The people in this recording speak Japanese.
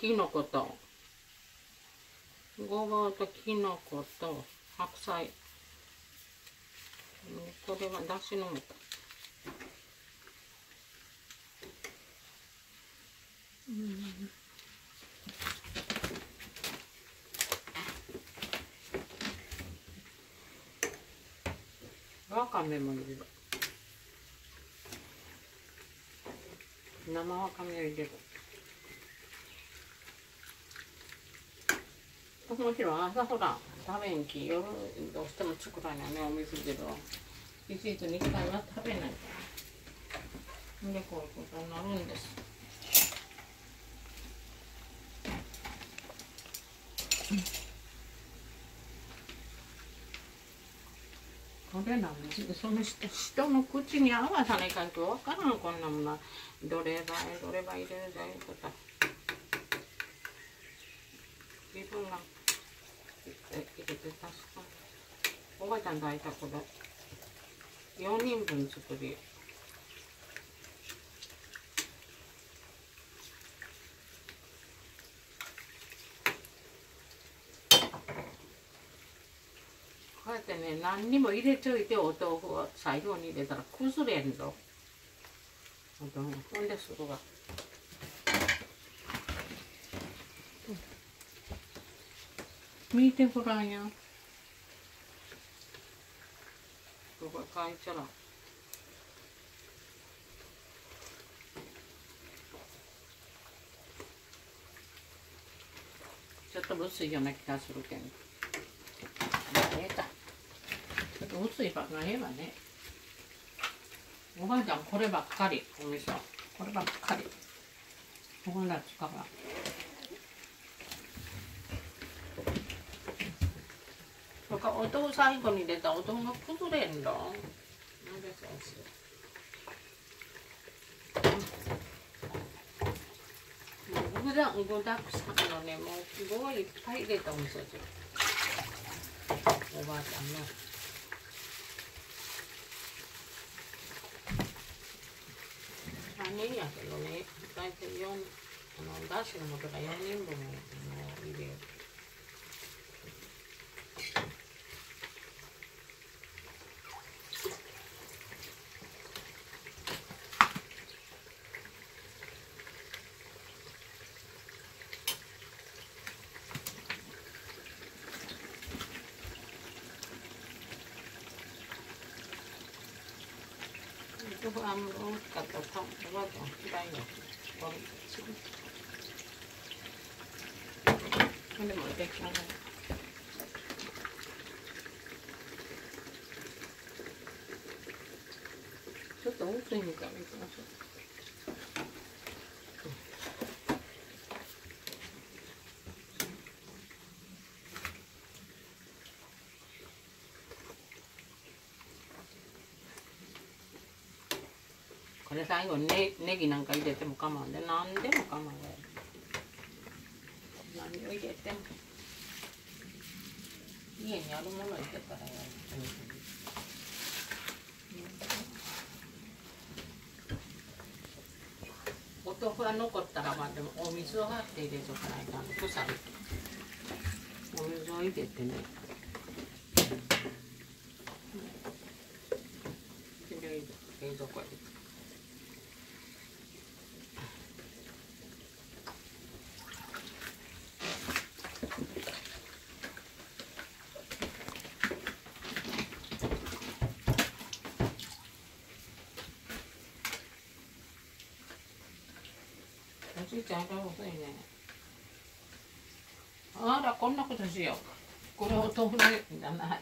きのこと。ごぼうときのこと。白菜。これはだしの素。うんわかめも入れる。生わかめを入れる。もちろん。朝ほら食べん。き夜どうしても作らないねお水汁を一日に1回は食べないからでこういうことになるん。ですこれなん。その人人の口に合わさないかん。と分からん。こん。なものどればどれば入れるだいうこと自分が入れて確か。おばあちゃんといたこれ4人分作り。こうやってね何にも入れちょいてお豆腐を最後に入れたら崩れんぞ。ほんでするわ見てごらんやここ書いちゃらちょっと薄いような気がするけど。ええかちょっと薄いばっかりえばね。おばあちゃんこればっかり。おこればっかり。ここなそれからお豆腐最後に入れたお豆腐が崩れんだ具だ具だくさんのねもうすごいいっぱい入れたお味噌汁おばあちゃんの3人やけどね大体4あのだしの素が4人分も入れる itu anu kata tak apa tu banyak orang sini ada mau dek mana ちょっと薄いみたいな気がする。これ最後にねネギなんか入れても構わんで何でも構わんで何を入れても。家にあるもの入れたらやるお豆腐が残ったらまあでもお水を張って入れとかないと。腐る。お水を入れてね冷蔵庫へおじいちゃんが遅いね。あらこんなことしよう。これお豆腐のじゃない